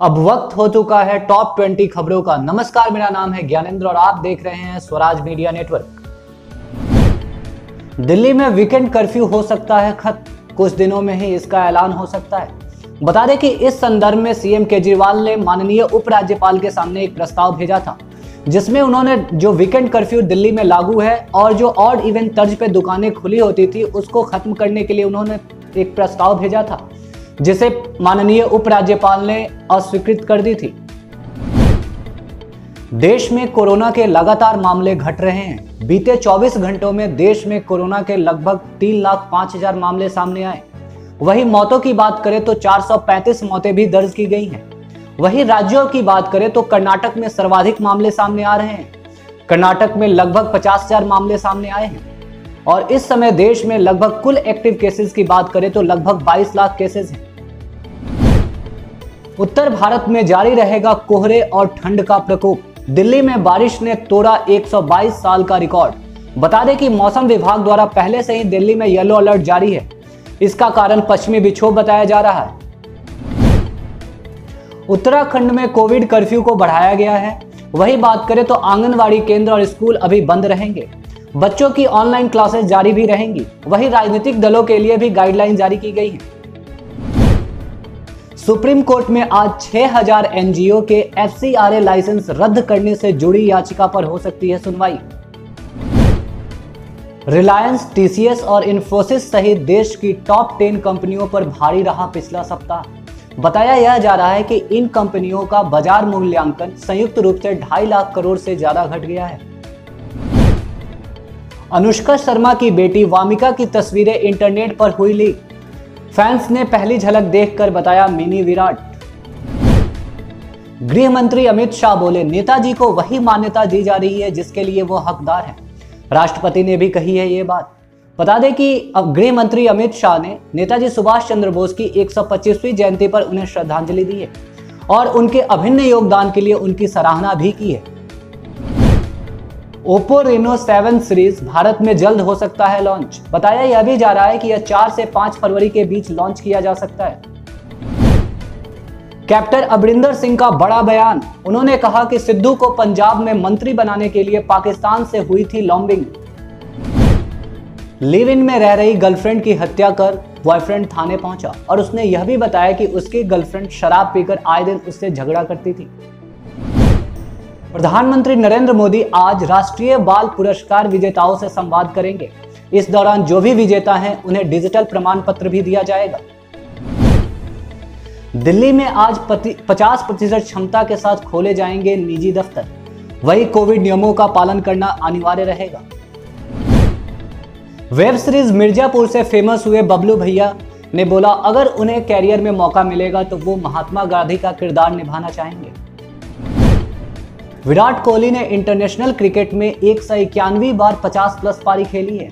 अब वक्त हो चुका है टॉप ट्वेंटी खबरों का। नमस्कार, मेरा नाम है ज्ञानेंद्र और आप देख रहे हैं स्वराज मीडिया नेटवर्क। दिल्ली में वीकेंड कर्फ्यू हो सकता है खत्म। कुछ दिनों में ही इसका ऐलान हो सकता है। बता दें कि इस संदर्भ में सीएम केजरीवाल ने माननीय उपराज्यपाल के सामने एक प्रस्ताव भेजा था, जिसमें उन्होंने जो वीकेंड कर्फ्यू दिल्ली में लागू है और जो ऑड इवेंट तर्ज पे दुकानें खुली होती थी, उसको खत्म करने के लिए उन्होंने एक प्रस्ताव भेजा था। जिसे माननीय उपराज्यपाल ने अस्वीकृत कर दी थी। देश में कोरोना के लगातार मामले घट रहे हैं। बीते 24 घंटों में देश में कोरोना के लगभग तीन लाख पाँच हज़ार मामले सामने आए। वही मौतों की बात करें तो 435 मौतें भी दर्ज की गई हैं। वही राज्यों की बात करें तो कर्नाटक में सर्वाधिक मामले सामने आ रहे हैं। कर्नाटक में लगभग पचास हज़ार मामले सामने आए हैं। और इस समय देश में लगभग कुल एक्टिव केसेस की बात करें तो लगभग 22 लाख केसेस हैं। उत्तर भारत में जारी रहेगा कोहरे और ठंड का प्रकोप। दिल्ली में बारिश ने तोड़ा 122 साल का रिकॉर्ड। बता दें कि मौसम विभाग द्वारा पहले से ही दिल्ली में येलो अलर्ट जारी है। इसका कारण पश्चिमी विक्षोभ बताया जा रहा है। उत्तराखंड में कोविड कर्फ्यू को बढ़ाया गया है। वही बात करें तो आंगनवाड़ी केंद्र और स्कूल अभी बंद रहेंगे। बच्चों की ऑनलाइन क्लासेस जारी भी रहेंगी। वही राजनीतिक दलों के लिए भी गाइडलाइन जारी की गई है। सुप्रीम कोर्ट में आज 6000 एनजीओ के एफसीआरए लाइसेंस रद्द करने से जुड़ी याचिका पर हो सकती है सुनवाई। रिलायंस, टीसीएस और इन्फोसिस सहित देश की टॉप टेन कंपनियों पर भारी रहा पिछला सप्ताह। बताया यह जा रहा है कि इन कंपनियों का बाज़ार मूल्यांकन संयुक्त रूप से ढाई लाख करोड़ से ज़्यादा घट गया है। अनुष्का शर्मा की बेटी वामिका की तस्वीरें इंटरनेट पर हुई लीक। फैंस ने पहली झलक देखकर बताया मिनी विराट। गृह मंत्री अमित शाह बोले, नेताजी को वही मान्यता दी जा रही है जिसके लिए वो हकदार है। राष्ट्रपति ने भी कही है ये बात। बता दें कि अब गृह मंत्री अमित शाह ने नेताजी सुभाष चंद्र बोस की 125वीं जयंती पर उन्हें श्रद्धांजलि दी है और उनके अभिन्न योगदान के लिए उनकी सराहना भी की है। ओप्पो रेनो 7 सीरीज़ भारत में जल्द हो सकता है लॉन्च बताया यह भी जा रहा है कि यह 4 से 5 फरवरी के बीच लॉन्च किया जा सकता है। कैप्टन अमरिंदर सिंह का बड़ा बयान। उन्होंने कहा कि सिद्धू को पंजाब में मंत्री बनाने के लिए पाकिस्तान से हुई थी लॉन्बिंग लिव इन में रह रही गर्लफ्रेंड की हत्या कर बॉयफ्रेंड थाने पहुँचा और उसने यह भी बताया कि उसकी गर्लफ्रेंड शराब पीकर आए दिन उससे झगड़ा करती थी। प्रधानमंत्री नरेंद्र मोदी आज राष्ट्रीय बाल पुरस्कार विजेताओं से संवाद करेंगे। इस दौरान जो भी विजेता हैं, उन्हें डिजिटल प्रमाण पत्र भी दिया जाएगा। दिल्ली में आज 50 प्रतिशत क्षमता के साथ खोले जाएँगे निजी दफ्तर। वही कोविड नियमों का पालन करना अनिवार्य रहेगा। वेब सीरीज़ मिर्जापुर से फ़ेमस हुए बबलू भैया ने बोला, अगर उन्हें कैरियर में मौका मिलेगा तो वो महात्मा गांधी का किरदार निभाना चाहेंगे। विराट कोहली ने इंटरनेशनल क्रिकेट में एक सौ इक्यानवी बार 50 प्लस पारी खेली है।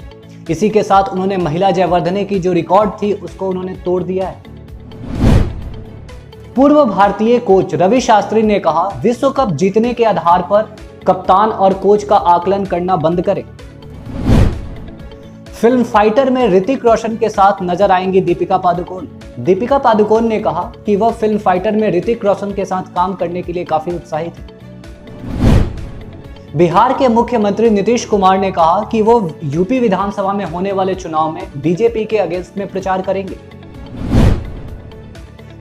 इसी के साथ उन्होंने महिला जयवर्धने की जो रिकॉर्ड थी, उसको उन्होंने तोड़ दिया है। पूर्व भारतीय कोच रवि शास्त्री ने कहा, विश्व कप जीतने के आधार पर कप्तान और कोच का आकलन करना बंद करें। फ़िल्म फाइटर में ऋतिक रोशन के साथ नज़र आएँगी दीपिका पादुकोण। दीपिका पादुकोण ने कहा कि वह फ़िल्म फाइटर में ऋतिक रोशन के साथ काम करने के लिए काफ़ी उत्साहित है। बिहार के मुख्यमंत्री नीतीश कुमार ने कहा कि वो यूपी विधानसभा में होने वाले चुनाव में बीजेपी के अगेंस्ट में प्रचार करेंगे।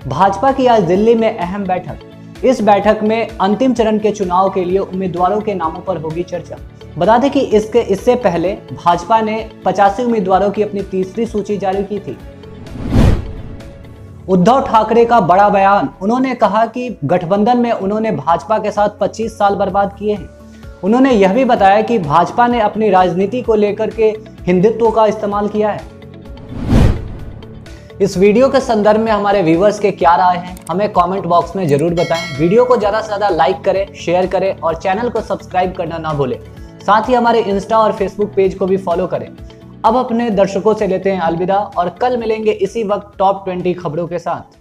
भाजपा की आज दिल्ली में अहम बैठक। इस बैठक में अंतिम चरण के चुनाव के लिए उम्मीदवारों के नामों पर होगी चर्चा। बता दें कि इसके, इससे पहले भाजपा ने पचासी उम्मीदवारों की अपनी तीसरी सूची जारी की थी। उद्धव ठाकरे का बड़ा बयान। उन्होंने कहा कि गठबंधन में उन्होंने भाजपा के साथ 25 साल बर्बाद किए हैं। उन्होंने यह भी बताया कि भाजपा ने अपनी राजनीति को लेकर के हिंदुत्व का इस्तेमाल किया है। इस वीडियो के संदर्भ में हमारे व्यूवर्स के क्या राय हैं, हमें कमेंट बॉक्स में ज़रूर बताएँ। वीडियो को ज़्यादा से ज़्यादा लाइक करें, शेयर करें और चैनल को सब्सक्राइब करना ना भूलें। साथ ही हमारे इंस्टा और फेसबुक पेज को भी फॉलो करें। अब अपने दर्शकों से लेते हैं अलविदा और कल मिलेंगे इसी वक्त टॉप ट्वेंटी खबरों के साथ।